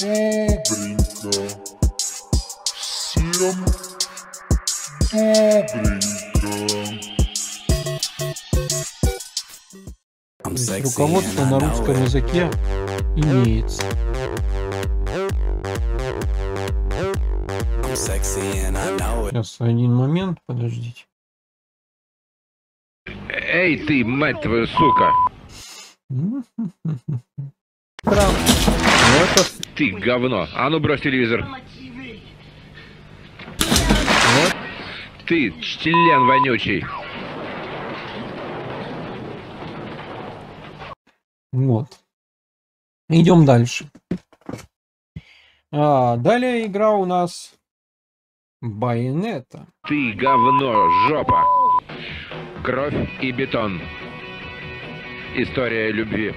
Добренько. Всем добренько. Руководство and I на know русском it. языке имеется. Сейчас один момент, подождите. Эй, ты, мать твою, сука! Прям. Ты, говно. А ну, брось телевизор. Вот ты, член вонючий. Вот. Идем дальше. А, далее игра у нас Байонета. Ты, говно, жопа. Кровь и бетон. История любви.